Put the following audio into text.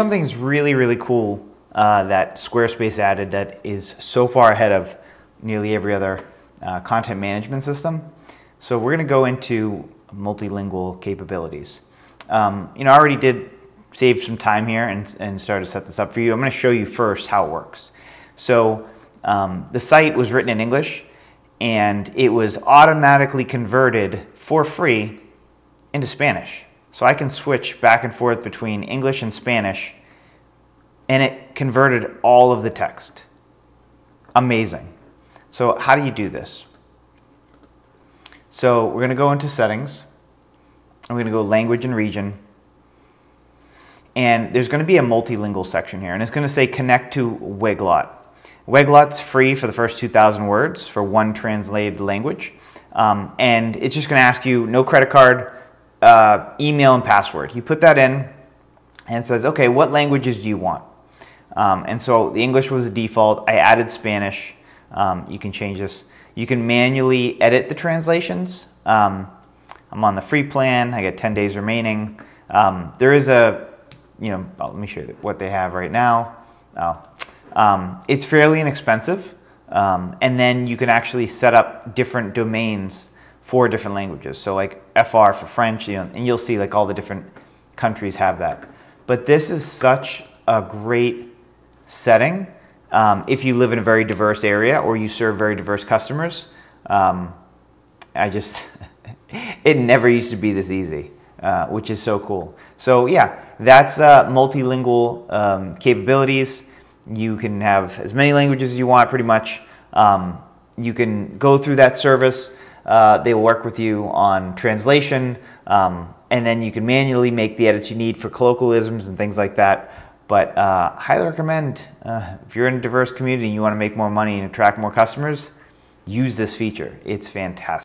Something's really, really cool uh, that Squarespace added that is so far ahead of nearly every other uh, content management system. So we're going to go into multilingual capabilities. Um, you know, I already did save some time here and, and start to set this up for you. I'm going to show you first how it works. So um, the site was written in English and it was automatically converted for free into Spanish. So I can switch back and forth between English and Spanish and it converted all of the text. Amazing. So how do you do this? So we're going to go into settings. going to go language and region. And there's going to be a multilingual section here. And it's going to say connect to Weglot. Weglot's free for the first 2,000 words for one translated language. Um, and it's just going to ask you no credit card, uh, email and password. You put that in and says, okay, what languages do you want? Um, and so the English was the default. I added Spanish. Um, you can change this. You can manually edit the translations. Um, I'm on the free plan. I got 10 days remaining. Um, there is a, you know, oh, let me show you what they have right now. Oh, um, it's fairly inexpensive. Um, and then you can actually set up different domains for different languages. So like FR for French, you know, and you'll see like all the different countries have that. But this is such a great setting um, if you live in a very diverse area or you serve very diverse customers. Um, I just, it never used to be this easy, uh, which is so cool. So yeah, that's uh, multilingual um, capabilities. You can have as many languages as you want pretty much. Um, you can go through that service uh, they will work with you on translation, um, and then you can manually make the edits you need for colloquialisms and things like that. But uh, highly recommend uh, if you're in a diverse community and you want to make more money and attract more customers, use this feature. It's fantastic.